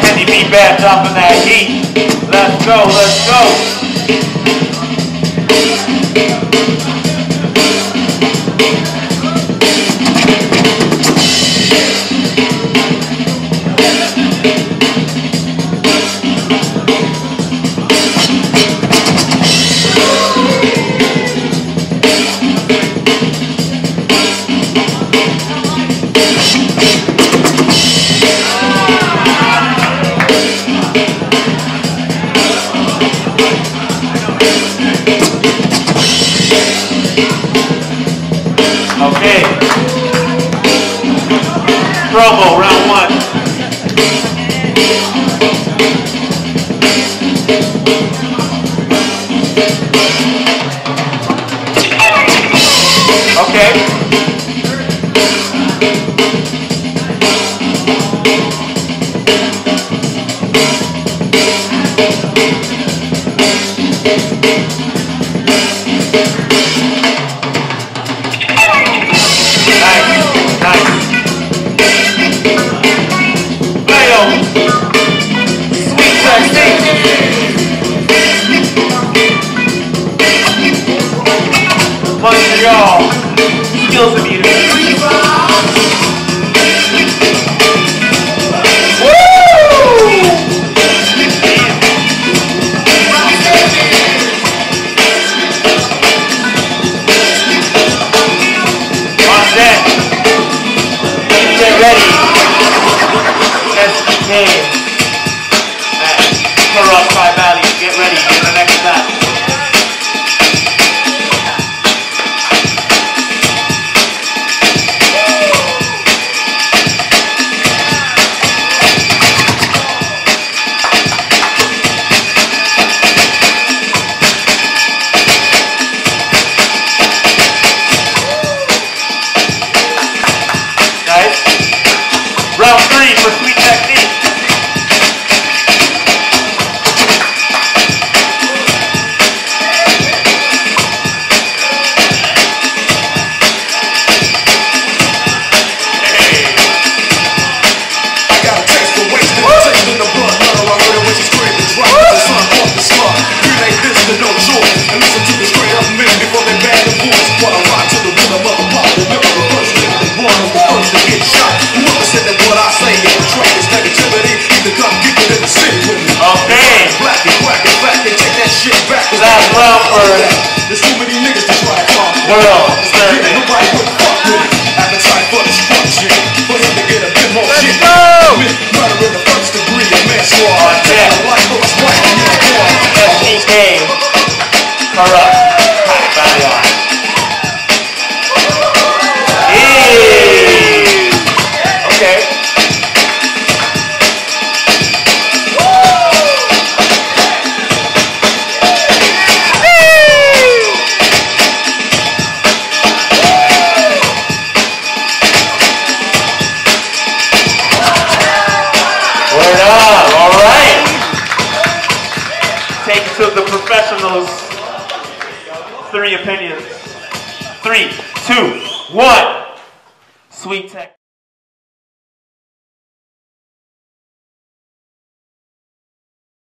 Kenny B bad dropping that heat. Let's go, let's go. Promo, round one. Okay. Skills Corrupt Tri Valley. Get ready for the next match. Shit back. Last round for There's too many niggas to try to talk. World Yeah, nobody would fuck with it. Appetite for destruction. For him to get a bit more Let's shit. go! Murder in the first degree of manslaughter. On deck. Take a life for his wife and your daughter. SGK. Corrupt To the professionals. Three opinions. Three, two, one. Sweet tech.